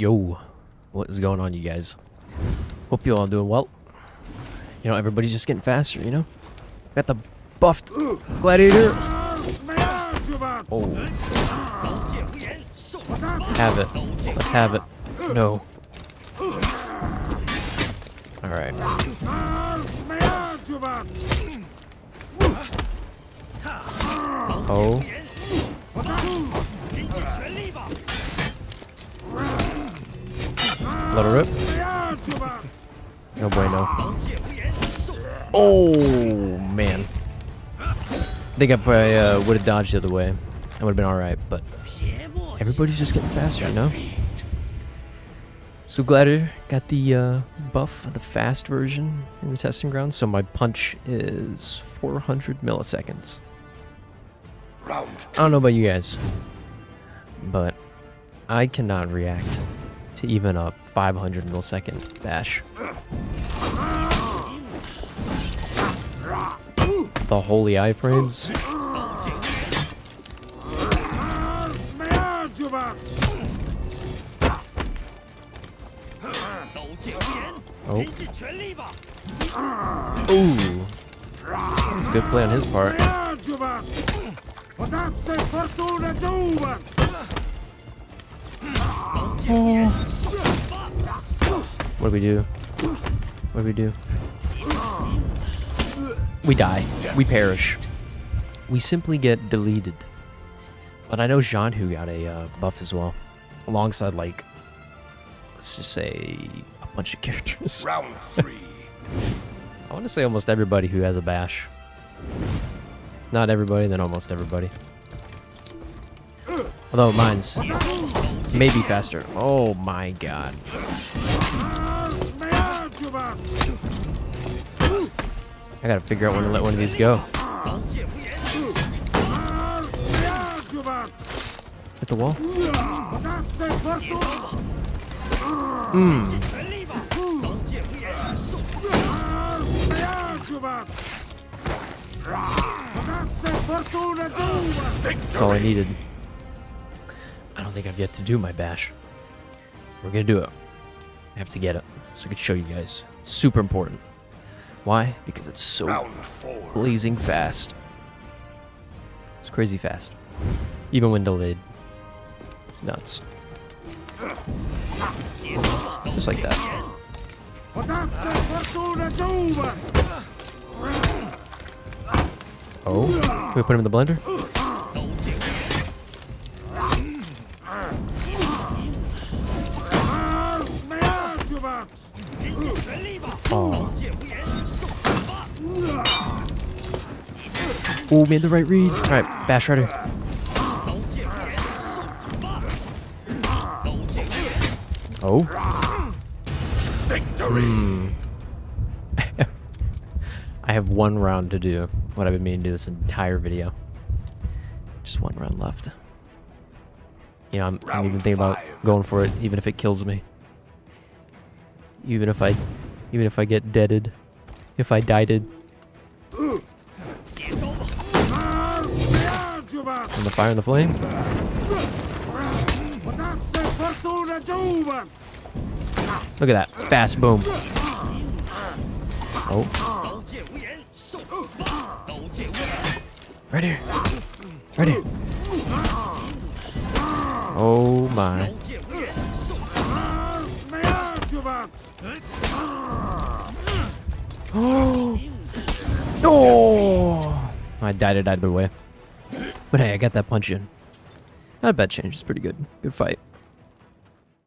Yo, what is going on, you guys? Hope you all doing well. You know, everybody's just getting faster, you know? Got the buffed gladiator. Oh. Have it. Let's have it. No. Alright. Oh. Let her rip. No bueno. Oh, man. I think if I uh, would have dodged the other way, I would have been alright, but everybody's just getting faster, you know? So Gladiator got the uh, buff, the fast version in the testing ground, so my punch is 400 milliseconds. Round. I don't know about you guys, but I cannot react to even a 500 millisecond bash. The holy iframes. Oh. Ooh. That's a good play on his part. Oh. What do we do? What do we do? We die. We perish. We simply get deleted. But I know Zhanhu got a uh, buff as well. Alongside, like, let's just say a bunch of characters. Round three. I want to say almost everybody who has a bash. Not everybody, then almost everybody. Although mine's maybe faster. Oh my god. I gotta figure out when to let one of these go. Hit the wall. Mmm. That's all I needed. I don't think I've yet to do my bash. We're gonna do it. Have to get it so I can show you guys. Super important. Why? Because it's so blazing fast. It's crazy fast. Even when delayed. It's nuts. Just like that. Oh, can we put him in the blender? Oh. Ooh, made the right read. Alright, Bash Rider. Oh. Victory. Hmm. I have one round to do. What I've been meaning to do this entire video. Just one round left. You know, I'm, I'm even thinking about going for it, even if it kills me. Even if I, even if I get deaded, if I died. In the fire and the flame. Look at that. Fast boom. Oh. Right here. Right here. Oh my. Oh. oh! I died. I died by the way. But hey, I got that punch in. Not a bad change. It's pretty good. Good fight.